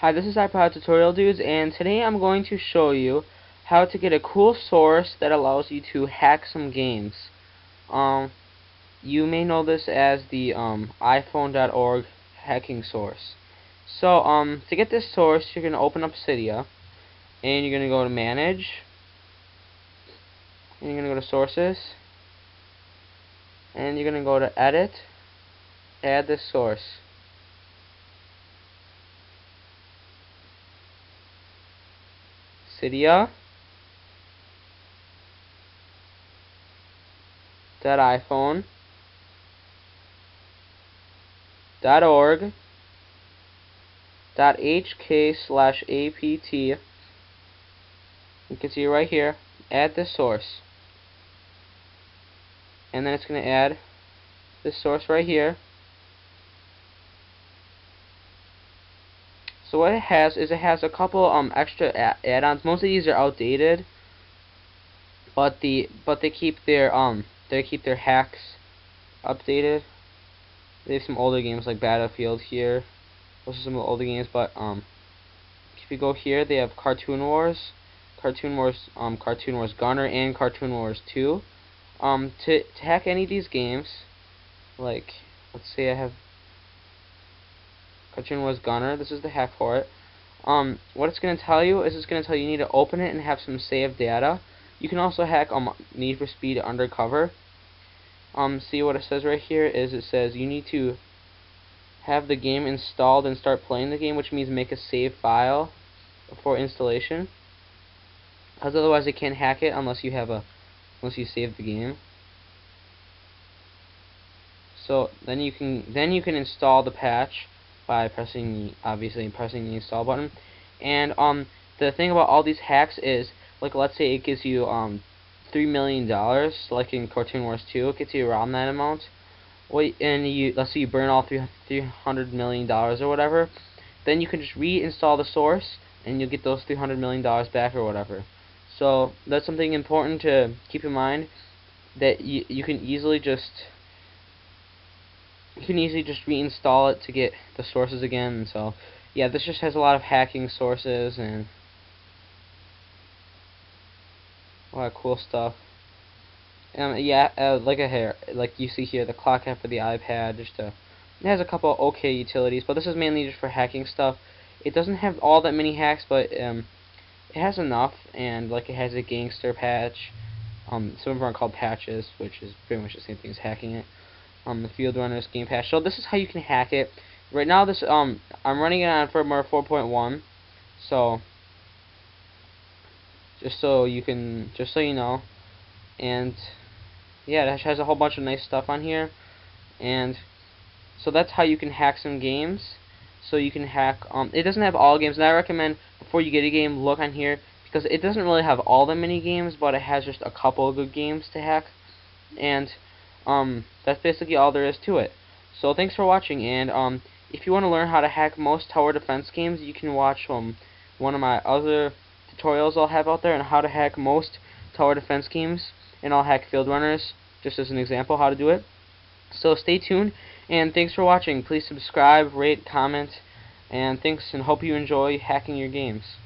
Hi, this is iPod Tutorial Dudes, and today I'm going to show you how to get a cool source that allows you to hack some games. Um, you may know this as the um, iPhone.org hacking source. So, um, to get this source, you're going to open up Cydia, and you're going to go to Manage, and you're going to go to Sources, and you're going to go to Edit, Add this source. Cydia dot iPhone dot org dot hk slash apt you can see right here. Add the source. And then it's going to add this source right here So what it has is it has a couple um extra add-ons. Most of these are outdated, but the but they keep their um they keep their hacks updated. They have some older games like Battlefield here. Those are some older games, but um if you go here, they have Cartoon Wars, Cartoon Wars, um Cartoon Wars Gunner, and Cartoon Wars 2. Um to to hack any of these games, like let's say I have Wars Gunner. This is the hack for it. Um, what it's going to tell you is it's going to tell you you need to open it and have some saved data. You can also hack um, Need for Speed Undercover. Um, see what it says right here is it says you need to have the game installed and start playing the game, which means make a save file for installation. Because otherwise it can't hack it unless you have a unless you save the game. So then you can then you can install the patch by pressing obviously pressing the install button. And um the thing about all these hacks is like let's say it gives you um three million dollars, like in Cartoon Wars 2, it gets you around that amount. Wait, and you let's say you burn all three three hundred million dollars or whatever, then you can just reinstall the source and you'll get those three hundred million dollars back or whatever. So that's something important to keep in mind that you you can easily just you can easily just reinstall it to get the sources again. So yeah, this just has a lot of hacking sources and a lot of cool stuff. Um, yeah, uh, like a hair, like you see here, the clock app for the iPad. Just a, it has a couple okay utilities, but this is mainly just for hacking stuff. It doesn't have all that many hacks, but um, it has enough, and like it has a Gangstar patch. Um, some of them are called patches, which is pretty much the same thing as hacking it um, the Field Runners game Pass. So this is how you can hack it. Right now, this um, I'm running it on firmware 4.1. So just so you can, just so you know, and yeah, it has a whole bunch of nice stuff on here, and so that's how you can hack some games. So you can hack. Um, it doesn't have all games, and I recommend before you get a game, look on here because it doesn't really have all the mini games, but it has just a couple of good games to hack, and um, that's basically all there is to it. So thanks for watching, and um, if you want to learn how to hack most tower defense games, you can watch um, one of my other tutorials I'll have out there on how to hack most tower defense games, and I'll hack field runners, just as an example how to do it. So stay tuned, and thanks for watching. Please subscribe, rate, comment, and thanks, and hope you enjoy hacking your games.